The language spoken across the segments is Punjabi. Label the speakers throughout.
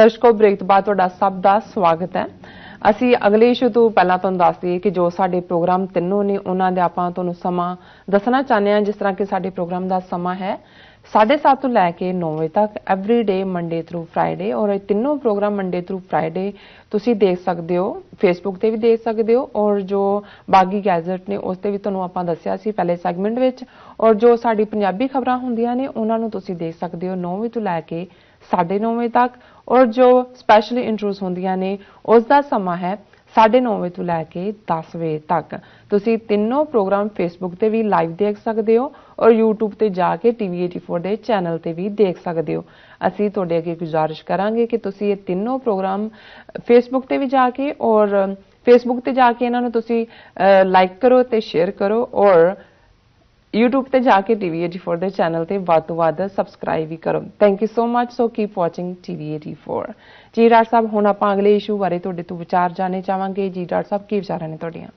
Speaker 1: ਦਰਸ਼ਕੋ, ਬ੍ਰੇਕ ਤੋਂ ਬਾਅਦ ਤੁਹਾਡਾ ਸਭ ਦਾ ਸਵਾਗਤ ਹੈ। ਅਸੀਂ ਅਗਲੇ ਇਸ਼ੂ ਤੋਂ ਪਹਿਲਾਂ ਤੁਹਾਨੂੰ ਦੱਸ ਦਈਏ ਕਿ ਜੋ ਸਾਡੇ ਪ੍ਰੋਗਰਾਮ ਤਿੰਨੋਂ ਨੇ, ਉਹਨਾਂ ਦੇ ਆਪਾਂ ਤੁਹਾਨੂੰ ਸਮਾਂ ਦੱਸਣਾ ਚਾਹੁੰਦੇ ਹਾਂ, ਜਿਸ ਤਰ੍ਹਾਂ ਕਿ ਸਾਡੇ ਪ੍ਰੋਗਰਾਮ ਦਾ ਸਮਾਂ ਹੈ 7:30 ਤੋਂ ਲੈ ਕੇ 9 ਵਜੇ ਤੱਕ every day Monday through Friday ਔਰ ਇਹ ਤਿੰਨੋਂ ਪ੍ਰੋਗਰਾਮ ਮੰਡੇ ਥਰੂ ਫਰਾਈਡੇ ਤੁਸੀਂ ਦੇਖ ਸਕਦੇ ਹੋ ਫੇਸਬੁੱਕ ਤੇ ਵੀ ਦੇਖ ਸਕਦੇ ਹੋ ਔਰ ਜੋ ਬਾਗੀ ਗੈਜ਼ਟ ਨੇ ਉਸ ਤੇ ਵੀ ਤੁਹਾਨੂੰ ਆਪਾਂ ਦੱਸਿਆ ਸੀ ਪਹਿਲੇ ਸੈਗਮੈਂਟ ਵਿੱਚ ਔਰ ਜੋ ਸਾਡੀ ਪੰਜਾਬੀ ਖਬਰਾਂ ਹੁੰਦੀਆਂ ਨੇ, ਉਹਨਾਂ ਨੂੰ ਤੁਸੀਂ ਦੇਖ ਸਕਦੇ ਹੋ 9 ਵਜੇ ਤੋਂ ਲੈ ਕੇ 9:30 ਵਜੇ ਤੱਕ ਔਰ ਜੋ ਸਪੈਸ਼ਲ ਇੰਟਰੋਸ ਹੁੰਦੀਆਂ ਨੇ ਉਸ ਦਾ ਸਮਾਂ ਹੈ 9:30 ਵਜੇ ਤੋਂ ਲੈ ਕੇ 10 ਵਜੇ ਤੱਕ। ਤੁਸੀਂ ਤਿੰਨੋਂ ਪ੍ਰੋਗਰਾਮ ਫੇਸਬੁੱਕ ਤੇ ਵੀ ਲਾਈਵ ਦੇਖ ਸਕਦੇ ਹੋ ਔਰ YouTube ਤੇ ਜਾ ਕੇ TV84 ਦੇ ਚੈਨਲ ਤੇ ਵੀ ਦੇਖ ਸਕਦੇ ਹੋ। ਅਸੀਂ ਤੁਹਾਡੇ ਅੱਗੇ ਗੁਜ਼ਾਰਿਸ਼ ਕਰਾਂਗੇ ਕਿ ਤੁਸੀਂ ਇਹ ਤਿੰਨੋਂ ਪ੍ਰੋਗਰਾਮ ਫੇਸਬੁੱਕ ਤੇ ਵੀ ਜਾ ਕੇ ਔਰ ਫੇਸਬੁੱਕ ਤੇ ਜਾ ਕੇ ਇਹਨਾਂ ਨੂੰ ਤੁਸੀਂ ਲਾਈਕ ਕਰੋ ਤੇ ਸ਼ੇਅਰ ਕਰੋ ਔਰ YouTube ਤੇ ਜਾ ਕੇ TV84 ਦੇ ਚੈਨਲ ਤੇ ਵੱਧ ਤੋਂ ਵੱਧ ਸਬਸਕ੍ਰਾਈਬ ਵੀ ਕਰੋ। Thank you so much so keep watching TV84 ਜੀ ਡਾਕਟਰ ਸਾਹਿਬ ਹੁਣ ਆਪਾਂ ਅਗਲੇ ਇਸ਼ੂ ਬਾਰੇ ਤੁਹਾਡੇ ਤੋਂ ਵਿਚਾਰ ਜਾਣਨੇ ਚਾਹਾਂਗੇ। ਜੀ ਡਾਕਟਰ ਸਾਹਿਬ ਕੀ ਵਿਚਾਰਾਂ ਨੇ ਤੁਹਾਡੀਆਂ?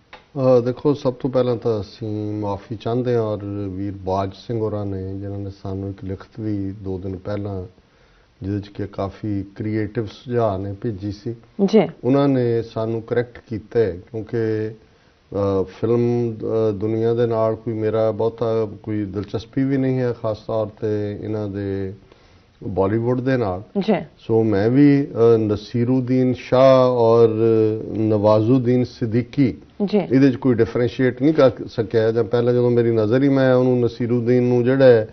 Speaker 2: ਦੇਖੋ ਸਭ ਤੋਂ ਪਹਿਲਾਂ ਤਾਂ ਅਸੀਂ ਮਾਫੀ ਚਾਹੁੰਦੇ ਹਾਂ ਔਰ ਵੀਰ ਬਾਜ ਸਿੰਘ ਹੋਰਾਂ ਨੇ ਜਿਨ੍ਹਾਂ ਨੇ ਸਾਨੂੰ ਇੱਕ ਲਿਖਤ ਵੀ ਦੋ ਦਿਨ ਪਹਿਲਾਂ ਜਿਹਦੇ ਚ ਕਿ ਕਾਫੀ ਕ੍ਰੀਏਟਿਵ ਸੁਝਾਅ ਨੇ ਭੇਜੀ ਸੀ।
Speaker 1: ਜੀ।
Speaker 2: ਉਹਨਾਂ ਨੇ ਸਾਨੂੰ ਕਰੈਕਟ ਕੀਤਾ ਕਿਉਂਕਿ ਫਿਲਮ ਦੁਨੀਆ ਦੇ ਨਾਲ ਕੋਈ ਮੇਰਾ ਬਹੁਤਾ ਕੋਈ ਦਿਲਚਸਪੀ ਵੀ ਨਹੀਂ ਹੈ ਖਾਸ ਤੌਰ ਤੇ ਇਹਨਾਂ ਦੇ ਬਾਲੀਵੁੱਡ ਦੇ ਨਾਲ।
Speaker 1: ਜੀ।
Speaker 2: ਸੋ ਮੈਂ ਵੀ ਅਹ ਨਸੀਰੂਦੀਨ ਸ਼ਾਹ ਔਰ ਨਵਾਜ਼ੁਦੀਨ ਸਿੱਦੀਕੀ
Speaker 1: ਜੀ।
Speaker 2: ਇਹਦੇ 'ਚ ਕੋਈ ਡਿਫਰੈਂਸ਼ੀਏਟ ਨਹੀਂ ਕਰ ਸਕਿਆ ਜਾਂ ਪਹਿਲਾਂ ਜਦੋਂ ਮੇਰੀ ਨਜ਼ਰ ਹੀ ਮੈਂ ਉਹਨੂੰ ਨਸੀਰੂਦੀਨ ਨੂੰ ਜਿਹੜਾ ਹੈ,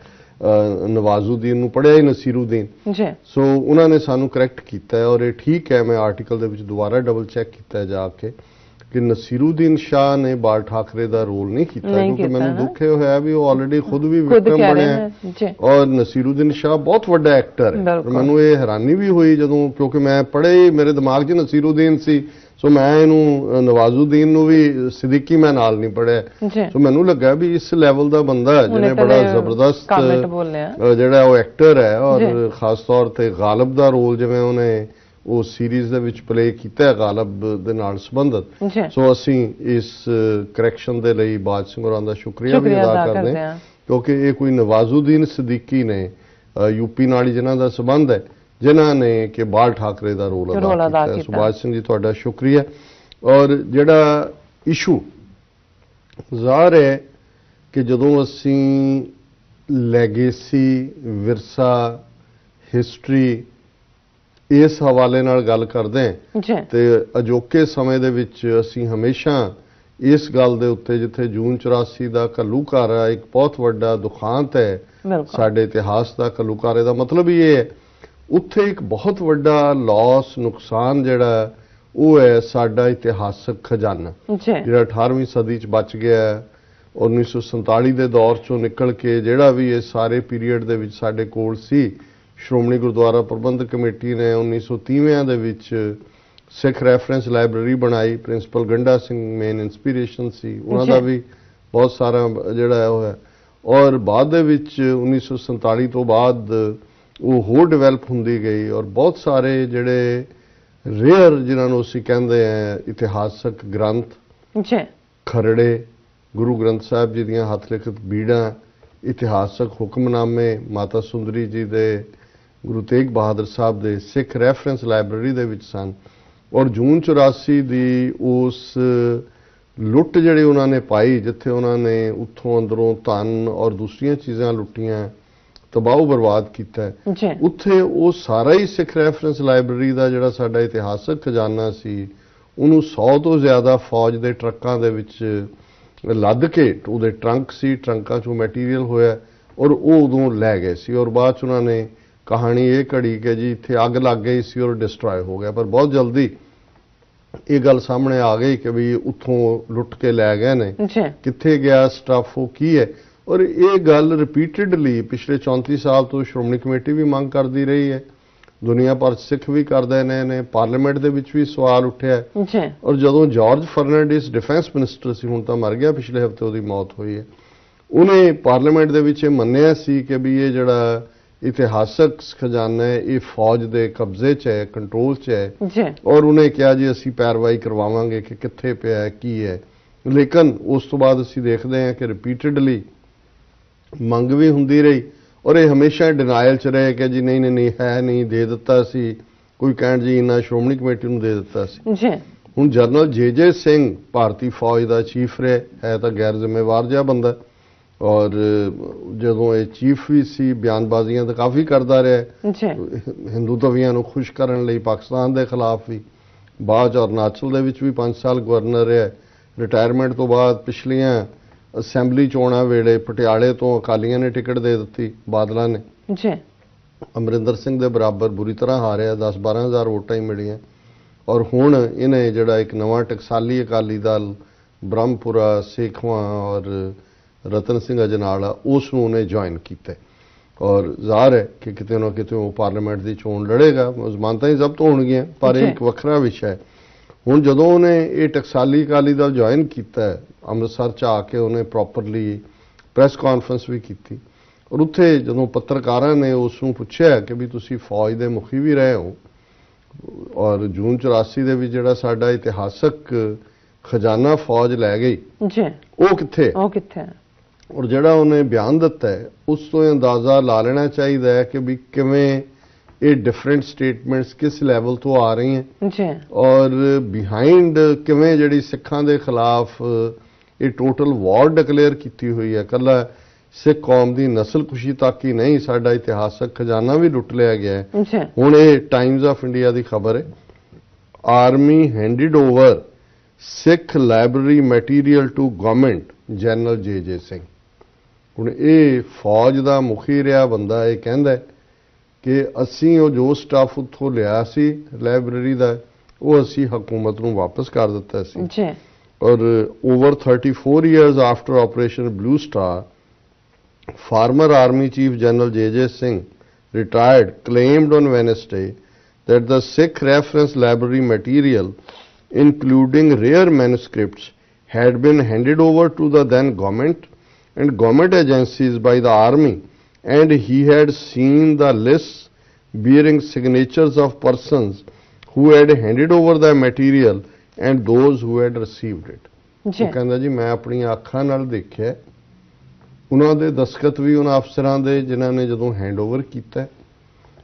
Speaker 2: ਨਵਾਜ਼ੁਦੀਨ ਨੂੰ ਪੜਿਆ ਹੀ ਨਸੀਰੂਦੀਨ।
Speaker 1: ਜੀ।
Speaker 2: ਸੋ ਉਹਨਾਂ ਨੇ ਸਾਨੂੰ ਕਰੈਕਟ ਕੀਤਾ ਔਰ ਇਹ ਠੀਕ ਹੈ ਮੈਂ ਆਰਟੀਕਲ ਦੇ ਵਿੱਚ ਦੁਬਾਰਾ ਡਬਲ ਚੈੱਕ ਕੀਤਾ ਜਾ ਕੇ। ਕਿ ਨਸੀਰੂਦੀਨ ਸ਼ਾਹ ਨੇ ਬਾਲ ਠਾਕਰੇ ਦਾ ਰੋਲ ਨਹੀਂ ਕੀਤਾ ਕਿਉਂਕਿ ਮੈਨੂੰ। ਦੁੱਖ ਇਹ ਹੋਇਆ ਵੀ ਉਹ ਆਲਰੇਡੀ ਖੁਦ ਵੀ ਵਿਕਟਮ ਬਣਿਆ ਔਰ ਨਸੀਰੂਦੀਨ ਸ਼ਾਹ ਬਹੁਤ ਵੱਡਾ ਐਕਟਰ ਹੈ। ਮੈਨੂੰ ਇਹ ਹੈਰਾਨੀ ਵੀ ਹੋਈ ਜਦੋਂ ਕਿਉਂਕਿ ਮੈਂ ਪੜ੍ਹੇ ਮੇਰੇ ਦਿਮਾਗ 'ਚ ਨਸੀਰੂਦੀਨ ਸੀ ਸੋ ਮੈਂ ਇਹਨੂੰ ਨਵਾਜ਼ੁਦੀਨ ਨੂੰ ਵੀ ਸਿੱਦੀਕੀ ਮੈਂ ਨਾਲ ਨਹੀਂ ਪੜਿਆ ਸੋ ਮੈਨੂੰ ਲੱਗਾ ਵੀ ਇਸ ਲੈਵਲ ਦਾ ਬੰਦਾ ਜਿਹਨੇ ਬੜਾ ਜ਼ਬਰਦਸਤ ਜਿਹੜਾ ਉਹ ਐਕਟਰ ਹੈ ਔਰ। ਖਾਸ ਤੌਰ ਤੇ ਗਾਲਬ ਦਾ ਰੋਲ ਜਿਵੇਂ ਉਹਨੇ ਉਹ ਸੀਰੀਜ਼ ਦੇ ਵਿੱਚ ਪਲੇ ਕੀਤਾ ਹੈ ਗਾਲਬ ਦੇ ਨਾਲ ਸੰਬੰਧਿਤ। ਸੋ ਅਸੀਂ ਇਸ ਕਰੈਕਸ਼ਨ ਦੇ ਲਈ ਬਾਜ ਸਿੰਘ ਹੋਰਾਂ ਦਾ ਸ਼ੁਕਰੀਆ ਵੀ ਅਦਾ ਕਰਦੇ ਹਾਂ। ਕਿਉਂਕਿ ਇਹ ਕੋਈ ਨਵਾਜ਼ੁਦੀਨ ਸਿੱਦੀਕੀ ਨੇ ਯੂਪੀ ਨਾਲ ਹੀ ਜਿਨ੍ਹਾਂ ਦਾ ਸਬੰਧ ਹੈ ਜਿਨ੍ਹਾਂ ਨੇ ਕਿ ਬਾਲ ਠਾਕਰੇ ਦਾ ਰੋਲ ਅਦਾ। ਕੀਤਾ। ਸੁਭਾਸ਼ ਸਿੰਘ ਜੀ ਤੁਹਾਡਾ ਸ਼ੁਕਰੀਆ। ਔਰ ਜਿਹੜਾ ਇਸ਼ੂ ਜ਼ਾਹਰ ਹੈ ਕਿ ਜਦੋਂ ਅਸੀਂ ਲੈਗੇਸੀ ਵਿਰਸਾ ਹਿਸਟਰੀ ਇਸ ਹਵਾਲੇ ਨਾਲ ਗੱਲ ਕਰਦੇ ਹਾਂ। ਤੇ ਅਜੋਕੇ ਸਮੇਂ ਦੇ ਵਿੱਚ ਅਸੀਂ ਹਮੇਸ਼ਾ ਇਸ ਗੱਲ ਦੇ ਉੱਤੇ ਜਿੱਥੇ ਜੂਨ 84 ਦਾ ਘੱਲੂਘਾਰਾ ਇੱਕ ਬਹੁਤ ਵੱਡਾ ਦੁਖਾਂਤ ਹੈ ਸਾਡੇ ਇਤਿਹਾਸ ਦਾ ਘੱਲੂਘਾਰੇ ਦਾ ਮਤਲਬ ਹੀ ਇਹ ਹੈ। ਉੱਥੇ ਇੱਕ ਬਹੁਤ ਵੱਡਾ ਲਾਸ ਨੁਕਸਾਨ ਜਿਹੜਾ ਉਹ ਹੈ ਸਾਡਾ ਇਤਿਹਾਸਕ ਖਜ਼ਾਨਾ। ਜਿਹੜਾ 18ਵੀਂ ਸਦੀ ਚ ਬਚ ਗਿਆ ਹੈ 1947 ਦੇ ਦੌਰ ਚੋਂ ਨਿਕਲ ਕੇ ਜਿਹੜਾ ਵੀ ਇਹ ਸਾਰੇ ਪੀਰੀਅਡ ਦੇ ਵਿੱਚ ਸਾਡੇ ਕੋਲ ਸੀ ਸ਼੍ਰੋਮਣੀ ਗੁਰਦੁਆਰਾ ਪ੍ਰਬੰਧਕ ਕਮੇਟੀ ਨੇ 1930ਵਿਆਂ ਦੇ ਵਿੱਚ ਸਿੱਖ ਰੈਫਰੈਂਸ ਲਾਇਬ੍ਰੇਰੀ ਬਣਾਈ। Principal Ganda Singh main inspiration ਸੀ। ਉਹਨਾਂ ਦਾ। ਵੀ ਬਹੁਤ ਸਾਰਾ ਜਿਹੜਾ ਉਹ ਹੈ। ਔਰ ਬਾਅਦ ਦੇ ਵਿੱਚ 1947 ਤੋਂ ਬਾਅਦ ਉਹ ਹੋਰ ਡਿਵੈਲਪ ਹੁੰਦੀ ਗਈ ਔਰ ਬਹੁਤ ਸਾਰੇ ਜਿਹੜੇ ਰੇਅਰ ਜਿਨ੍ਹਾਂ ਨੂੰ ਅਸੀਂ ਕਹਿੰਦੇ ਆ ਇਤਿਹਾਸਕ ਗ੍ਰੰਥ
Speaker 1: ਜੀ
Speaker 2: ਖਰੜੇ ਗੁਰੂ ਗ੍ਰੰਥ ਸਾਹਿਬ ਜੀ ਦੀਆਂ ਹੱਥ ਲਿਖਤ ਬੀੜਾਂ ਇਤਿਹਾਸਕ ਹੁਕਮਨਾਮੇ ਮਾਤਾ ਸੁੰਦਰੀ ਜੀ ਦੇ ਗੁਰੂ ਤੇਗ ਬਹਾਦਰ ਸਾਹਿਬ ਦੇ ਸਿੱਖ ਰੈਫਰੈਂਸ ਲਾਇਬ੍ਰੇਰੀ ਦੇ ਵਿੱਚ ਸਨ ਔਰ ਜੂਨ 84 ਦੀ ਉਸ ਲੁੱਟ ਜਿਹੜੀ ਉਹਨਾਂ ਨੇ ਪਾਈ ਜਿੱਥੇ ਉਹਨਾਂ ਨੇ ਉੱਥੋਂ ਅੰਦਰੋਂ ਧਨ ਔਰ ਦੂਸਰੀਆਂ ਚੀਜ਼ਾਂ ਲੁੱਟੀਆਂ ਤਬਾਹ ਬਰਬਾਦ ਕੀਤਾ। ਉੱਥੇ ਉਹ ਸਾਰਾ ਹੀ ਸਿੱਖ ਰੈਫਰੈਂਸ ਲਾਇਬ੍ਰੇਰੀ ਦਾ ਜਿਹੜਾ ਸਾਡਾ ਇਤਿਹਾਸਕ ਖਜ਼ਾਨਾ ਸੀ ਉਹਨੂੰ 100 ਤੋਂ ਜ਼ਿਆਦਾ ਫੌਜ ਦੇ ਟਰੱਕਾਂ ਦੇ ਵਿੱਚ ਲੱਦ ਕੇ ਉਹਦੇ ਟਰੰਕ ਸੀ ਟਰੰਕਾਂ ਚੋਂ ਮਟੀਰੀਅਲ ਹੋਇਆ ਔਰ ਉਹ ਉਦੋਂ ਲੈ ਗਏ ਸੀ ਔਰ ਬਾਅਦ ਚ ਉਹਨਾਂ ਨੇ ਕਹਾਣੀ ਇਹ ਘੜੀ ਕਿ ਜੀ ਇੱਥੇ ਅੱਗ ਲੱਗ ਗਈ ਸੀ ਔਰ ਡਿਸਟਰੋਏ ਹੋ ਗਿਆ। ਪਰ ਬਹੁਤ ਜਲਦੀ ਇਹ ਗੱਲ ਸਾਹਮਣੇ ਆ ਗਈ ਕਿ ਵੀ ਉੱਥੋਂ ਲੁੱਟ ਕੇ ਲੈ ਗਏ ਨੇ। ਕਿੱਥੇ ਗਿਆ ਸਟਾਫ ਉਹ ਕੀ ਹੈ? ਔਰ ਇਹ ਗੱਲ ਰਿਪੀਟਡਲੀ ਪਿਛਲੇ 34 ਸਾਲ ਤੋਂ ਸ਼੍ਰੋਮਣੀ ਕਮੇਟੀ ਵੀ ਮੰਗ ਕਰਦੀ ਰਹੀ ਹੈ। ਦੁਨੀਆ ਭਰ ਸਿੱਖ ਵੀ ਕਰਦੇ ਨੇ ਨੇ ਪਾਰਲੀਮੈਂਟ ਦੇ ਵਿੱਚ ਵੀ ਸਵਾਲ ਉੱਠਿਆ ਹੈ।
Speaker 1: ਜੀ
Speaker 2: ਔਰ ਜਦੋਂ ਜਾਰਜ ਫਰਨੈਂਡਿਸ ਡਿਫੈਂਸ ਮਿਨਿਸਟਰ ਸੀ ਹੁਣ ਤਾਂ ਮਰ ਗਿਆ ਪਿਛਲੇ ਹਫ਼ਤੇ ਉਹਦੀ ਮੌਤ ਹੋਈ ਹੈ। ਉਹਨੇ ਪਾਰਲੀਮੈਂਟ ਦੇ ਵਿੱਚ ਇਹ ਮੰਨਿਆ ਸੀ ਕਿ ਵੀ ਇਹ ਜਿਹੜਾ ਇਤਿਹਾਸਕ ਖਜ਼ਾਨਾ ਇਹ ਫੌਜ ਦੇ ਕਬਜ਼ੇ 'ਚ ਹੈ ਕੰਟਰੋਲ 'ਚ ਹੈ।
Speaker 1: ਜੀ।
Speaker 2: ਔਰ ਉਹਨੇ ਕਿਹਾ ਜੀ ਅਸੀਂ ਪੈਰਵਾਈ ਕਰਵਾਵਾਂਗੇ ਕਿ ਕਿੱਥੇ ਪਿਆ ਹੈ ਕੀ ਹੈ। ਲੇਕਿਨ ਉਸ ਤੋਂ ਬਾਅਦ ਅਸੀਂ ਦੇਖਦੇ ਹਾਂ ਕਿ ਰਿਪੀਟਡਲੀ ਮੰਗ ਵੀ ਹੁੰਦੀ ਰਹੀ ਔਰ ਇਹ ਹਮੇਸ਼ਾ ਡਿਨਾਇਲ ਚ ਰਹੇ ਕਿ ਜੀ ਨਹੀਂ ਨਹੀਂ ਨਹੀਂ ਹੈ ਨਹੀਂ ਦੇ ਦਿੱਤਾ ਸੀ। ਕੋਈ ਕਹਿਣ ਜੀ ਇੰਨਾ ਸ਼੍ਰੋਮਣੀ ਕਮੇਟੀ ਨੂੰ ਦੇ ਦਿੱਤਾ ਸੀ।
Speaker 1: ਜੀ।
Speaker 2: ਹੁਣ ਜਨਰਲ ਜੇ ਜੇ ਸਿੰਘ ਭਾਰਤੀ ਫੌਜ ਦਾ ਚੀਫ ਰਿਹਾ ਹੈ ਤਾਂ ਗੈਰ ਜ਼ਿੰਮੇਵਾਰ ਜਿਹਾ ਬੰਦਾ। ਔਰ ਜਦੋਂ ਇਹ ਚੀਫ ਵੀ ਸੀ ਬਿਆਨਬਾਜ਼ੀਆਂ ਤਾਂ ਕਾਫੀ ਕਰਦਾ ਰਿਹਾ
Speaker 1: ਜੀ।
Speaker 2: ਹਿੰਦੂ ਤਵੀਆਂ ਨੂੰ ਖੁਸ਼ ਕਰਨ ਲਈ ਪਾਕਿਸਤਾਨ ਦੇ ਖਿਲਾਫ ਵੀ ਬਾਅਦ 'ਚ ਅਰੁਣਾਚਲ ਦੇ ਵਿੱਚ ਵੀ 5 ਸਾਲ ਗਵਰਨਰ ਰਿਹਾ ਰਿਟਾਇਰਮੈਂਟ ਤੋਂ ਬਾਅਦ ਪਿਛਲੀਆਂ ਅਸੈਂਬਲੀ ਚੋਣਾਂ ਵੇਲੇ ਪਟਿਆਲੇ ਤੋਂ ਅਕਾਲੀਆਂ ਨੇ ਟਿਕਟ ਦੇ ਦਿੱਤੀ ਬਾਦਲਾਂ ਨੇ।
Speaker 1: ਜੀ।
Speaker 2: ਅਮਰਿੰਦਰ ਸਿੰਘ ਦੇ ਬਰਾਬਰ ਬੁਰੀ ਤਰ੍ਹਾਂ ਹਾਰਿਆ 10 12000 ਵੋਟਾਂ ਹੀ ਮਿਲੀਆਂ। ਔਰ ਹੁਣ ਇਹਨੇ ਜਿਹੜਾ ਇੱਕ ਨਵਾਂ ਟਕਸਾਲੀ ਅਕਾਲੀ ਦਲ ਬ੍ਰਹਮਪੁਰਾ ਸੇਖਵਾਂ ਔਰ ਰਤਨ ਸਿੰਘ ਅਜਨਾਲਾ ਉਸ ਨੂੰ ਉਹਨੇ ਜੁਆਇਨ ਕੀਤਾ। ਔਰ ਜ਼ਾਹਰ ਹੈ ਕਿ ਕਿਤੇ ਨਾ ਕਿਤੇ ਉਹ ਪਾਰਲੀਮੈਂਟ ਦੀ ਚੋਣ ਲੜੇਗਾ ਜ਼ਮਾਨਤਾਂ ਹੀ ਜ਼ਬਤ ਹੋਣਗੀਆਂ ਪਰ ਇਹ। ਇੱਕ ਵੱਖਰਾ ਵਿਸ਼ਾ ਹੈ ਹੁਣ ਜਦੋਂ ਉਹਨੇ ਇਹ ਟਕਸਾਲੀ ਅਕਾਲੀ ਦਲ ਜੁਆਇਨ ਕੀਤਾ ਹੈ, ਅੰਮ੍ਰਿਤਸਰ ਚ ਆ ਕੇ ਉਹਨੇ ਪ੍ਰੋਪਰਲੀ ਪ੍ਰੈਸ ਕਾਨਫਰੰਸ ਵੀ ਕੀਤੀ ਔਰ ਉੱਥੇ ਜਦੋਂ ਪੱਤਰਕਾਰਾਂ ਨੇ ਉਸ ਨੂੰ ਪੁੱਛਿਆ ਕਿ ਵੀ ਤੁਸੀਂ ਫੌਜ ਦੇ ਮੁਖੀ ਵੀ ਰਹੇ ਹੋ ਔਰ ਜੂਨ 84 ਦੇ ਵਿੱਚ ਜਿਹੜਾ ਸਾਡਾ ਇਤਿਹਾਸਕ ਖਜ਼ਾਨਾ ਫੌਜ ਲੈ ਗਈ
Speaker 1: ਜੀ
Speaker 2: ਉਹ ਕਿੱਥੇ?
Speaker 1: ਉਹ ਕਿੱਥੇ
Speaker 2: ਔਰ ਜਿਹੜਾ ਉਹਨੇ ਬਿਆਨ ਦਿੱਤਾ ਹੈ ਉਸ ਤੋਂ ਇਹ ਅੰਦਾਜ਼ਾ ਲਾ ਲੈਣਾ ਚਾਹੀਦਾ ਹੈ ਕਿ ਵੀ ਕਿਵੇਂ ਇਹ ਡਿਫਰੈਂਟ ਸਟੇਟਮੈਂਟਸ ਕਿਸ ਲੈਵਲ ਤੋਂ ਆ ਰਹੀਆਂ
Speaker 1: ਜੀ।
Speaker 2: ਔਰ ਬਿਹਾਈਂਡ ਕਿਵੇਂ ਜਿਹੜੀ ਸਿੱਖਾਂ ਦੇ ਖਿਲਾਫ ਇਹ ਟੋਟਲ ਵਾਰ ਡਿਕਲੇਅਰ ਕੀਤੀ ਹੋਈ ਹੈ। ਕੱਲਾ ਸਿੱਖ ਕੌਮ ਦੀ ਨਸਲਕੁਸ਼ੀ ਤੱਕ ਹੀ ਨਹੀਂ ਸਾਡਾ ਇਤਿਹਾਸਕ ਖਜ਼ਾਨਾ ਵੀ ਲੁੱਟ ਲਿਆ ਗਿਆ ਹੈ। ਹੁਣ ਇਹ ਟਾਈਮਜ਼ ਆਫ ਇੰਡੀਆ ਦੀ ਖਬਰ ਹੈ। Army handed over Sikh library material to government general J J Singh. ਹੁਣ ਇਹ ਫੌਜ ਦਾ ਮੁਖੀ ਰਿਹਾ ਬੰਦਾ ਇਹ ਕਹਿੰਦਾ ਕਿ ਅਸੀਂ ਉਹ ਜੋ ਸਟਾਫ ਉੱਥੋਂ ਲਿਆ ਸੀ ਲਾਇਬ੍ਰੇਰੀ ਦਾ ਉਹ ਅਸੀਂ ਹਕੂਮਤ ਨੂੰ ਵਾਪਸ ਕਰ ਦਿੱਤਾ ਸੀ
Speaker 1: ਜੀ
Speaker 2: ਔਰ over 34 years after operation blue star former army chief general jj singh retired claimed on wednesday that the sikh reference library material including rare manuscripts had been handed over to the then government and government agencies by the army and he had seen the lists bearing signatures of persons who had handed over the material and those who had received it
Speaker 1: ਜੀ
Speaker 2: ਉਹ ਕਹਿੰਦਾ ਜੀ ਮੈਂ ਆਪਣੀਆਂ ਅੱਖਾਂ ਨਾਲ ਦੇਖਿਆ ਉਹਨਾਂ ਦੇ ਦਸਖਤ ਵੀ ਉਹਨਾਂ ਅਫਸਰਾਂ ਦੇ ਜਿਨ੍ਹਾਂ ਨੇ ਜਦੋਂ ਹੈਂਡਓਵਰ ਕੀਤਾ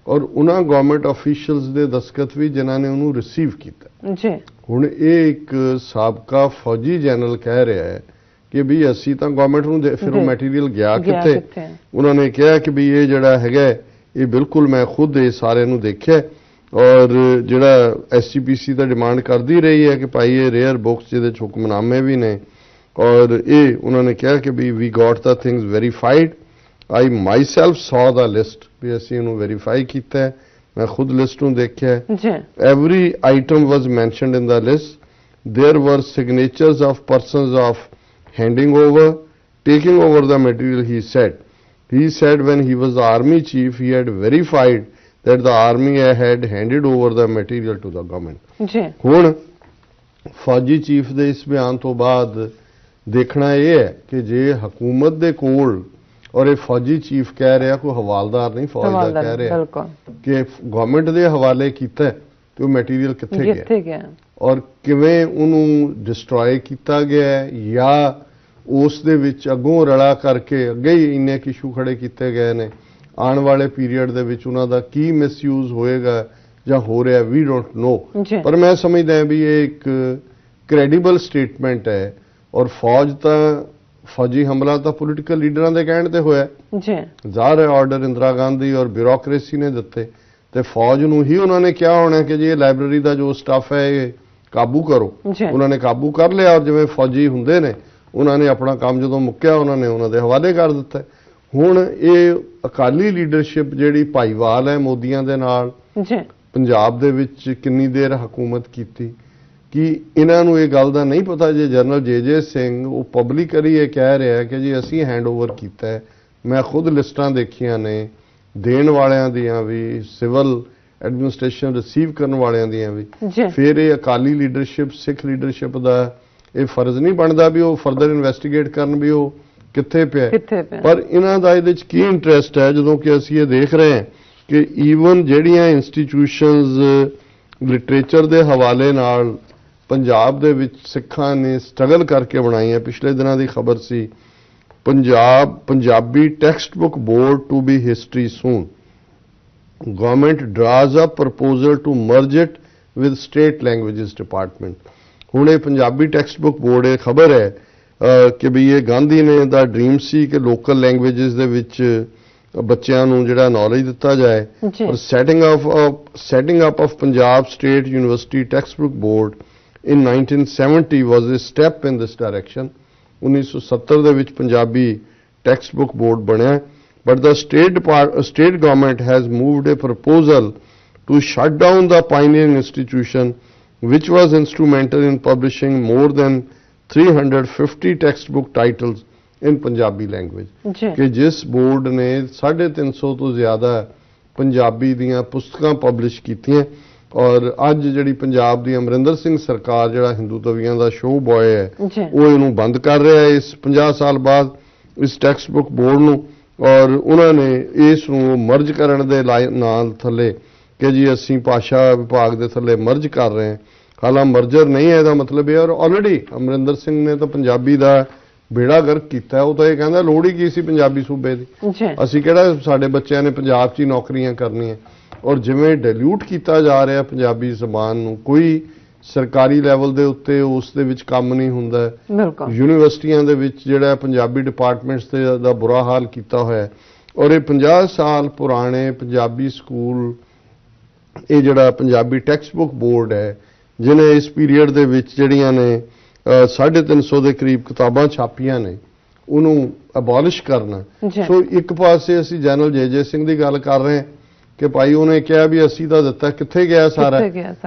Speaker 2: ਔਰ ਉਹਨਾਂ ਗਵਰਨਮੈਂਟ ਅਫੀਸ਼ੀਅਲਸ ਦੇ ਦਸਖਤ ਵੀ ਜਿਨ੍ਹਾਂ ਨੇ ਉਹਨੂੰ ਰਿਸੀਵ ਕੀਤਾ
Speaker 1: ਜੀ
Speaker 2: ਹੁਣ ਇਹ ਇੱਕ ਸਾਬਕਾ ਫੌਜੀ ਜਨਰਲ ਕਹਿ ਰਿਹਾ ਹੈ ਕਿ ਵੀ ਅਸੀਂ ਤਾਂ ਗਵਰਨਮੈਂਟ ਨੂੰ ਦੇ- ਫਿਰ ਉਹ। ਮਟੀਰੀਅਲ ਗਿਆ ਕਿੱਥੇ? ਉਹਨਾਂ ਨੇ ਕਿਹਾ ਕਿ ਵੀ ਇਹ ਜਿਹੜਾ ਹੈਗਾ ਇਹ ਬਿਲਕੁਲ ਮੈਂ ਖੁਦ ਇਹ ਸਾਰੇ ਨੂੰ ਦੇਖਿਆ ਔਰ ਜਿਹੜਾ ਐਸਜੀਪੀਸੀ ਤਾਂ ਡਿਮਾਂਡ ਕਰਦੀ ਰਹੀ ਹੈ ਕਿ ਭਾਈ ਇਹ ਰੇਅਰ ਬੁక్స్ ਜਿਹਦੇ 'ਚ ਹੁਕਮਨਾਮੇ ਵੀ ਨੇ ਔਰ ਇਹ ਉਹਨਾਂ ਨੇ ਕਿਹਾ ਕਿ we we got the things verified I myself saw the list ਵੀ ਅਸੀਂ ਇਹਨੂੰ ਵੈਰੀਫਾਈ ਕੀਤਾ ਹੈ ਮੈਂ ਖੁਦ ਲਿਸਟ ਨੂੰ ਦੇਖਿਆ ਹੈ
Speaker 1: ਜੀ
Speaker 2: every item was mentioned in the list. There were signatures of persons of handing over, taking over the material, he said. He said when he was the army chief, he had verified that the army had handed over the material to the government.
Speaker 1: ਜੀ
Speaker 2: ਹੁਣ ਫੌਜੀ ਚੀਫ ਦੇ ਇਸ ਬਿਆਨ ਤੋਂ ਬਾਅਦ ਦੇਖਣਾ ਇਹ ਹੈ ਕਿ ਜੇ ਹਕੂਮਤ ਦੇ ਕੋਲ ਔਰ ਇਹ ਫੌਜੀ ਚੀਫ ਕਹਿ ਰਿਹਾ ਕੋਈ ਹਵਾਲਦਾਰ ਨਹੀਂ ਫੌਜ ਦਾ ਕਹਿ ਰਿਹਾ ਕਿ ਗਵਰਨਮੈਂਟ ਦੇ ਹਵਾਲੇ ਕੀਤਾ ਤੇ ਉਹ ਮਟੀਰੀਅਲ ਕਿੱਥੇ ਗਿਆ
Speaker 1: ਕਿੱਥੇ ਗਿਆ
Speaker 2: ਔਰ ਕਿਵੇਂ ਉਹਨੂੰ ਡਿਸਟਰੋਏ ਕੀਤਾ ਗਿਆ ਜਾਂ ਉਸ ਦੇ ਵਿੱਚ ਅੱਗੋਂ ਰਲਾ ਕਰਕੇ ਅੱਗੇ ਹੀ ਇੰਨੇ ਇਸ਼ੂ ਖੜੇ ਕੀਤੇ ਗਏ ਨੇ। ਆਉਣ ਵਾਲੇ ਪੀਰੀਅਡ ਦੇ ਵਿੱਚ ਉਹਨਾਂ ਦਾ ਕੀ ਮਿਸਯੂਜ਼ ਹੋਏਗਾ ਜਾਂ ਹੋ ਰਿਹਾ ਵੀ ਡੋਂਟ ਨੋ ਪਰ ਮੈਂ ਸਮਝਦਾ ਹਾਂ ਵੀ ਇਹ ਇੱਕ ਕ੍ਰੈਡੀਬਲ ਸਟੇਟਮੈਂਟ ਹੈ ਔਰ ਫੌਜ ਤਾਂ ਫੌਜੀ ਹਮਲਾ ਤਾਂ ਪੋਲੀਟੀਕਲ ਲੀਡਰਾਂ ਦੇ ਕਹਿਣ ਤੇ ਹੋਇਆ।
Speaker 1: ਜੀ।
Speaker 2: ਜ਼ਾਹਰ ਹੈ ਆਰਡਰ ਇੰਦਰਾ ਗਾਂਧੀ ਔਰ ਬਿਊਰੋਕ੍ਰੇਸੀ ਨੇ ਦਿੱਤੇ ਤੇ ਫੌਜ ਨੂੰ ਹੀ ਉਹਨਾਂ ਨੇ ਕਿਹਾ ਹੋਣਾ ਕਿ ਜੀ ਇਹ ਲਾਇਬ੍ਰੇਰੀ ਦਾ ਜੋ ਸਟਾਫ ਹੈ ਇਹ ਕਾਬੂ ਕਰੋ। ਉਹਨਾਂ ਨੇ ਕਾਬੂ ਕਰ ਲਿਆ ਔਰ ਜਿਵੇਂ ਫੌਜੀ ਹੁੰਦੇ ਨੇ ਉਹਨਾਂ ਨੇ ਆਪਣਾ ਕੰਮ ਜਦੋਂ ਮੁੱਕਿਆ ਉਹਨਾਂ ਨੇ ਉਹਨਾਂ ਦੇ ਹਵਾਲੇ ਕਰ ਦਿੱਤਾ। ਹੁਣ ਇਹ ਅਕਾਲੀ ਲੀਡਰਸ਼ਿਪ ਜਿਹੜੀ ਭਾਈਵਾਲ ਹੈ ਮੋਦੀਆਂ ਦੇ ਨਾਲ
Speaker 1: ਜੀ।
Speaker 2: ਪੰਜਾਬ ਦੇ ਵਿੱਚ ਕਿੰਨੀ ਦੇਰ ਹਕੂਮਤ ਕੀਤੀ ਕਿ ਇਹਨਾਂ ਨੂੰ ਇਹ ਗੱਲ ਦਾ ਨਹੀਂ ਪਤਾ ਜੇ ਜਨਰਲ ਜੇ ਜੇ ਸਿੰਘ ਉਹ ਪਬਲਿਕਲੀ ਇਹ ਕਹਿ ਰਿਹਾ ਕਿ ਜੀ ਅਸੀਂ ਹੈਂਡਓਵਰ ਕੀਤਾ ਹੈ। ਮੈਂ ਖੁਦ ਲਿਸਟਾਂ ਦੇਖੀਆਂ ਨੇ ਦੇਣ ਵਾਲਿਆਂ ਦੀਆਂ ਵੀ ਸਿਵਲ ਐਡਮਿਨਿਸਟ੍ਰੇਸ਼ਨ ਰਿਸੀਵ ਕਰਨ ਵਾਲਿਆਂ ਦੀਆਂ ਵੀ। ਫਿਰ ਇਹ ਅਕਾਲੀ ਲੀਡਰਸ਼ਿਪ ਸਿੱਖ ਲੀਡਰਸ਼ਿਪ ਦਾ ਇਹ ਫਰਜ਼ ਨਹੀਂ ਬਣਦਾ ਵੀ ਉਹ ਫਰਦਰ ਇਨਵੈਸਟੀਗੇਟ ਕਰਨ ਵੀ ਉਹ ਕਿੱਥੇ ਪਿਆ ਪਰ ਇਹਨਾਂ ਦਾ ਇਹਦੇ ਵਿੱਚ ਕੀ ਇੰਟਰਸਟ ਹੈ ਜਦੋਂ ਕਿ ਅਸੀਂ ਇਹ ਦੇਖ ਰਹੇ ਹਾਂ ਕਿ ਈਵਨ ਜਿਹੜੀਆਂ ਇੰਸਟੀਟਿਊਸ਼ਨਸ ਲਿਟਰੇਚਰ ਦੇ ਹਵਾਲੇ ਨਾਲ ਪੰਜਾਬ ਦੇ ਵਿੱਚ ਸਿੱਖਾਂ ਨੇ ਸਟਰਗਲ ਕਰਕੇ ਬਣਾਈਆਂ ਪਿਛਲੇ ਦਿਨਾਂ ਦੀ ਖਬਰ ਸੀ Punjab Punjabi text book board to be history soon government draws up proposal to merge it with state languages department ਹੁਣ ਇਹ ਪੰਜਾਬੀ ਟੈਕਸਟ ਬੁੱਕ ਬੋਰਡ ਇਹ ਖਬਰ ਹੈ ਕਿ ਵੀ ਇਹ ਗਾਂਧੀ ਨੇ ਦਾ ਡ੍ਰੀਮ ਸੀ ਕਿ ਲੋਕਲ ਲੈਂਗੁਏਜਸ ਦੇ ਵਿੱਚ ਬੱਚਿਆਂ ਨੂੰ ਜਿਹੜਾ ਨੌਲੇਜ ਦਿੱਤਾ ਜਾਏ ਔਰ setting of setting up of Punjab State University Textbook Board in 1970 was a step in this direction 1970 ਦੇ ਵਿੱਚ ਪੰਜਾਬੀ ਟੈਕਸਟ ਬੁੱਕ ਬੋਰਡ ਬਣਿਆ but the state depart state government has moved a proposal to shut down the pioneering institution which was instrumental in publishing more than 350 textbook titles in Punjabi language. ਕਿ ਜਿਸ ਬੋਰਡ ਨੇ 350 ਤੋਂ ਜ਼ਿਆਦਾ ਪੰਜਾਬੀ ਦੀਆਂ ਪੁਸਤਕਾਂ ਪਬਲਿਸ਼ ਕੀਤੀਆਂ ਔਰ ਅੱਜ ਜਿਹੜੀ ਪੰਜਾਬ ਦੀ ਅਮਰਿੰਦਰ ਸਿੰਘ ਸਰਕਾਰ ਜਿਹੜਾ ਹਿੰਦੂ ਤਵੀਆਂ ਦਾ ਸ਼ੋਅ ਬॉय ਹੈ ਉਹ ਇਹਨੂੰ ਬੰਦ ਕਰ ਰਿਹਾ ਹੈ ਇਸ 50 ਸਾਲ ਬਾਅਦ ਇਸ ਟੈਕਸਟ ਬੁੱਕ ਬੋਰਡ ਨੂੰ ਔਰ ਉਹਨਾਂ ਨੇ ਇਸ ਨੂੰ ਮਰਜ ਕਰਨ ਦੇ ਨਾਲ ਥੱਲੇ ਕਿ ਜੀ ਅਸੀਂ ਭਾਸ਼ਾ ਵਿਭਾਗ ਦੇ ਥੱਲੇ ਮਰਜ ਕਰ ਰਹੇ ਹਾਂ। ਹਾਲਾਂ ਮਰਜਰ ਨਹੀਂ ਹੈ ਇਹਦਾ ਮਤਲਬ ਇਹ ਔਰ ਆਲਰੇਡੀ ਅਮਰਿੰਦਰ ਸਿੰਘ ਨੇ ਤਾਂ ਪੰਜਾਬੀ ਦਾ ਬੇੜਾ ਗਰਕ ਕੀਤਾ। ਉਹ ਤਾਂ ਇਹ ਕਹਿੰਦਾ ਲੋੜ ਹੀ ਕੀ ਸੀ ਪੰਜਾਬੀ ਸੂਬੇ ਦੀ? ਅਸੀਂ ਕਿਹੜਾ ਸਾਡੇ ਬੱਚਿਆਂ ਨੇ ਪੰਜਾਬ 'ਚ ਹੀ ਨੌਕਰੀਆਂ ਕਰਨੀਆਂ। ਔਰ ਜਿਵੇਂ ਡਿਲੂਟ ਕੀਤਾ ਜਾ ਰਿਹਾ ਪੰਜਾਬੀ ਜ਼ਬਾਨ ਨੂੰ ਕੋਈ ਸਰਕਾਰੀ ਲੈਵਲ ਦੇ ਉੱਤੇ ਉਸ ਦੇ ਵਿੱਚ ਕੰਮ ਨਹੀਂ ਹੁੰਦਾ। ਯੂਨੀਵਰਸਿਟੀਆਂ ਦੇ ਵਿੱਚ ਜਿਹੜਾ ਪੰਜਾਬੀ ਡਿਪਾਰਟਮੈਂਟਸ ਤੇ ਦਾ ਬੁਰਾ ਹਾਲ ਕੀਤਾ ਹੋਇਆ ਔਰ ਇਹ 50 ਸਾਲ ਪੁਰਾਣੇ ਪੰਜਾਬੀ ਸਕੂਲ ਇਹ ਜਿਹੜਾ ਪੰਜਾਬੀ ਟੈਕਸਟ ਬੁੱਕ ਬੋਰਡ ਹੈ ਜਿਨੇ ਇਸ ਪੀਰੀਅਡ ਦੇ ਵਿੱਚ ਜਿਹੜੀਆਂ ਨੇ ਅ, 350 ਦੇ ਕਰੀਬ ਕਿਤਾਬਾਂ ਛਾਪੀਆਂ ਨੇ ਉਹਨੂੰ ਅਬੋਲਿਸ਼ ਕਰਨਾ। ਸੋ ਇੱਕ ਪਾਸੇ ਅਸੀਂ ਜਨਰਲ ਜੇ ਜੇ ਸਿੰਘ ਦੀ ਗੱਲ ਕਰ ਰਹੇ ਹਾਂ ਕਿ ਭਾਈ ਉਹਨੇ ਕਿਹਾ ਵੀ ਅਸੀਂ ਤਾਂ ਦਿੱਤਾ ਕਿੱਥੇ ਗਿਆ ਸਾਰਾ?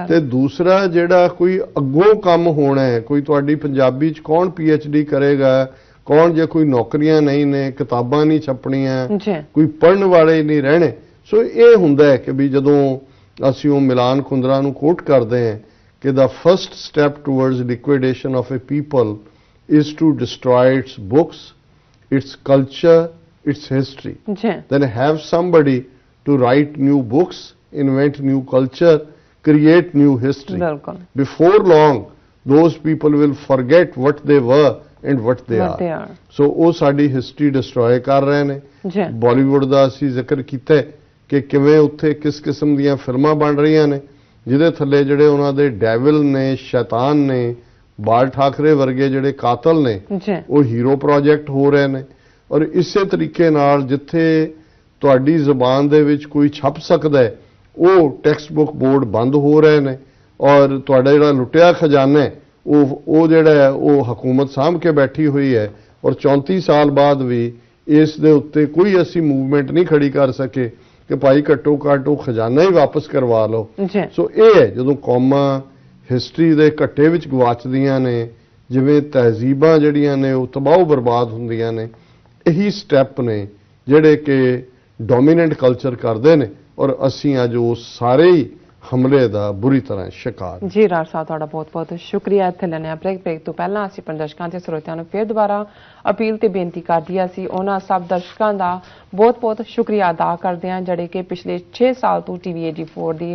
Speaker 2: ਤੇ ਦੂਸਰਾ ਜਿਹੜਾ ਕੋਈ ਅੱਗੋਂ ਕੰਮ ਹੋਣਾ ਹੈ ਕੋਈ ਤੁਹਾਡੀ ਪੰਜਾਬੀ ਚ ਕੌਣ ਡੀ ਕਰੇਗਾ ਕੌਣ ਜੇ ਕੋਈ ਨੌਕਰੀਆਂ ਨਹੀਂ ਨੇ ਕਿਤਾਬਾਂ ਨਹੀਂ ਛਪਣੀਆਂ ਕੋਈ ਪੜਨ ਵਾਲੇ ਨਹੀਂ ਰਹਿਣੇ। ਸੋ ਇਹ ਹੁੰਦਾ ਹੈ ਕਿ ਵੀ ਜਦੋਂ ਅਸੀਂ ਉਹ ਮਿਲਾਨ ਕੁੰਦਰਾ ਨੂੰ ਕੋਟ ਕਰਦੇ ਹਾਂ ਕਿ the first step towards liquidation of a people is to destroy its books its culture its history
Speaker 1: ਜੀ
Speaker 2: then have somebody to write new books, invent new culture, create new history.
Speaker 1: ਬਿਲਕੁਲ
Speaker 2: Before long, those people will forget what they were What are.
Speaker 1: they are.
Speaker 2: So ਉਹ ਸਾਡੀ ਹਿਸਟਰੀ ਡਿਸਟਰੋਏ ਕਰ ਰਹੇ ਨੇ
Speaker 1: ਜੀ
Speaker 2: ਬਾਲੀਵੁੱਡ ਦਾ ਅਸੀਂ ਜ਼ਿਕਰ ਕੀਤਾ ਹੈ ਕਿ ਕਿਵੇਂ ਉੱਥੇ ਕਿਸ ਕਿਸਮ ਦੀਆਂ ਫਿਲਮਾਂ ਬਣ ਰਹੀਆਂ ਨੇ ਜਿਹਦੇ ਥੱਲੇ ਜਿਹੜੇ ਉਹਨਾਂ ਦੇ ਡੈਵਲ ਨੇ ਸ਼ੈਤਾਨ ਨੇ ਬਾਲ ਠਾਕਰੇ ਵਰਗੇ ਜਿਹੜੇ ਕਾਤਲ ਨੇ ਉਹ ਹੀਰੋ ਪ੍ਰੋਜੈਕਟ ਹੋ ਰਹੇ ਨੇ। ਔਰ ਇਸੇ ਤਰੀਕੇ ਨਾਲ ਜਿੱਥੇ ਤੁਹਾਡੀ ਜ਼ੁਬਾਨ ਦੇ ਵਿੱਚ ਕੋਈ ਛਪ ਸਕਦਾ ਹੈ ਉਹ ਟੈਕਸਟ ਬੁੱਕ ਬੋਰਡ ਬੰਦ ਹੋ ਰਹੇ ਨੇ ਔਰ ਤੁਹਾਡਾ ਜਿਹੜਾ ਲੁੱਟਿਆ ਖਜ਼ਾਨਾ ਹੈ ਉਹ ਉਹ ਜਿਹੜਾ ਹੈ ਉਹ ਹਕੂਮਤ ਸਾਂਭ ਕੇ ਬੈਠੀ ਹੋਈ ਹੈ ਔਰ 34 ਸਾਲ ਬਾਅਦ ਵੀ ਇਸ ਦੇ ਉੱਤੇ ਕੋਈ ਅਸੀਂ ਮੂਵਮੈਂਟ ਨਹੀਂ ਖੜੀ ਕਰ ਸਕੇ। ਕਿ ਭਾਈ ਘੱਟੋ ਘੱਟ ਉਹ ਖਜ਼ਾਨਾ ਹੀ ਵਾਪਸ ਕਰਵਾ ਲਓ। ਸੋ ਇਹ ਹੈ ਜਦੋਂ ਕੌਮਾਂ ਹਿਸਟਰੀ ਦੇ ਘੱਟੇ ਵਿੱਚ ਗਵਾਚਦੀਆਂ ਨੇ ਜਿਵੇਂ ਤਹਿਜ਼ੀਬਾਂ ਜਿਹੜੀਆਂ ਨੇ ਉਹ ਤਬਾਹ ਬਰਬਾਦ ਹੁੰਦੀਆਂ ਨੇ ਇਹੀ ਸਟੈਪ ਨੇ ਜਿਹੜੇ ਕਿ ਡੋਮੀਨੈਂਟ ਕਲਚਰ ਕਰਦੇ ਨੇ। ਔਰ ਅਸੀਂ ਅੱਜ ਉਹ ਸਾਰੇ ਹੀ ਹਮਲੇ ਦਾ ਬੁਰੀ ਤਰ੍ਹਾਂ ਸ਼ਿਕਾਰ।
Speaker 1: ਜੀ ਰਾਜ ਸਾਹਿਬ, ਤੁਹਾਡਾ ਬਹੁਤ-ਬਹੁਤ ਸ਼ੁਕਰੀਆ। ਇੱਥੇ ਲੈਣੇ ਆ ਬ੍ਰੇਕ ਬ੍ਰੇਕ ਤੋਂ ਪਹਿਲਾਂ ਅਸੀਂ ਆਪਣੇ ਤੇ ਸਰੋਤਿਆਂ ਨੂੰ ਫਿਰ ਦੁਬਾਰਾ ਅਪੀਲ ਤੇ ਬੇਨਤੀ ਕਰਦੀ ਆ ਅਸੀਂ, ਉਹਨਾਂ ਸਭ ਦਰਸ਼ਕਾਂ ਦਾ ਬਹੁਤ-ਬਹੁਤ ਸ਼ੁਕਰੀਆ ਅਦਾ ਕਰਦੇ ਹਾਂ, ਜਿਹੜੇ ਕਿ ਪਿਛਲੇ 6 ਸਾਲ ਤੋਂ ਟੀਵੀ 84 ਦੀ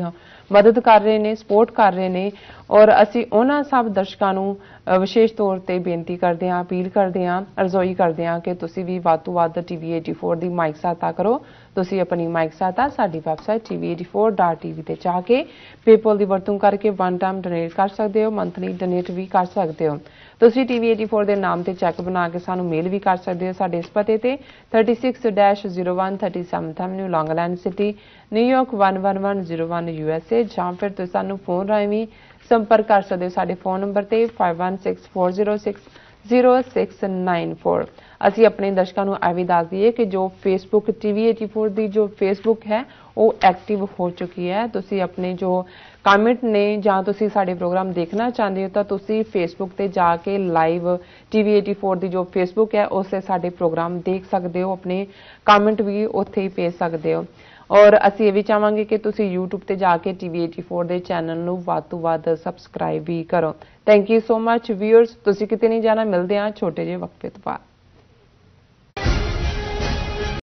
Speaker 1: ਮਦਦ ਕਰ ਰਹੇ ਨੇ ਸਪੋਰਟ ਕਰ ਰਹੇ ਨੇ ਔਰ ਅਸੀਂ ਉਹਨਾਂ ਸਭ ਦਰਸ਼ਕਾਂ ਨੂੰ ਵਿਸ਼ੇਸ਼ ਤੌਰ ਤੇ ਬੇਨਤੀ ਕਰਦੇ ਹਾਂ, ਅਪੀਲ ਕਰਦੇ ਹਾਂ, ਅਰਜ਼ੋਈ ਕਰਦੇ ਹਾਂ ਕਿ ਤੁਸੀਂ ਵੀ ਵੱਧ ਤੋਂ ਵੱਧ ਟੀਵੀ 84 ਦੀ ਮਾਈਕ ਸਹਾਇਤਾ ਕਰੋ। ਤੁਸੀਂ ਆਪਣੀ ਮਾਈਕ ਸਹਾਇਤਾ ਸਾਡੀ ਵੈਬਸਾਈਟ tv84.tv ਤੇ ਜਾ ਕੇ PayPal ਦੀ ਵਰਤੋਂ ਕਰਕੇ ਵਨ ਟਾਈਮ ਡੋਨੇਟ ਕਰ ਸਕਦੇ ਹੋ ਮੰਥਲੀ ਡੋਨੇਟ ਵੀ ਕਰ ਸਕਦੇ ਹੋ। ਤੁਸੀਂ TV84 ਦੇ ਨਾਮ ਤੇ ਚੈੱਕ ਬਣਾ ਕੇ ਸਾਨੂੰ ਮੇਲ ਵੀ ਕਰ ਸਕਦੇ ਹੋ ਸਾਡੇ ਇਸ ਪਤੇ ਤੇ। 36-01 37th Avenue Long Island City New York 11101 USA ਜਾਂ ਫਿਰ ਤੁਸੀਂ ਸਾਨੂੰ ਫੋਨ ਰਾਹੀਂ ਵੀ ਸੰਪਰਕ ਕਰ ਸਕਦੇ ਹੋ। ਸਾਡੇ ਫੋਨ ਨੰਬਰ ਤੇ 5164060694 ਅਸੀਂ ਆਪਣੇ ਦਰਸ਼ਕਾਂ ਨੂੰ ਇਹ ਵੀ ਦੱਸ ਦਈਏ ਕਿ ਜੋ ਫੇਸਬੁੱਕ TV84 ਦੀ ਜੋ ਫੇਸਬੁੱਕ ਹੈ, ਉਹ ਐਕਟਿਵ ਹੋ ਚੁੱਕੀ ਹੈ। ਤੁਸੀਂ ਆਪਣੇ ਜੋ ਕਮੈਂਟ ਨੇ ਜਾਂ ਤੁਸੀਂ ਸਾਡੇ ਪ੍ਰੋਗਰਾਮ ਦੇਖਣਾ ਚਾਹੁੰਦੇ ਹੋ ਤਾਂ ਤੁਸੀਂ ਫੇਸਬੁੱਕ ਤੇ ਜਾ ਕੇ ਲਾਈਵ TV84 ਦੀ ਜੋ ਫੇਸਬੁੱਕ ਹੈ, ਉਸ ਤੇ ਸਾਡੇ ਪ੍ਰੋਗਰਾਮ ਦੇਖ ਸਕਦੇ ਹੋ। ਆਪਣੇ ਕਮੈਂਟ ਵੀ ਉੱਥੇ ਹੀ ਭੇਜ ਸਕਦੇ ਹੋ। ਔਰ ਅਸੀਂ ਇਹ ਵੀ ਚਾਹਾਂਗੇ ਕਿ ਤੁਸੀਂ YouTube ਤੇ ਜਾ ਕੇ TV84 ਦੇ ਚੈਨਲ ਨੂੰ ਵੱਧ ਤੋਂ ਵੱਧ ਸਬਸਕ੍ਰਾਈਬ ਵੀ ਕਰੋ। Thank you so much viewers ਤੁਸੀਂ ਕਿਤੇ ਨਹੀਂ ਜਾਣਾ, ਮਿਲਦੇ ਹਾਂ ਛੋਟੇ ਜਿਹੇ ਵਕਫੇ ਤੋਂ ਬਾਅਦ।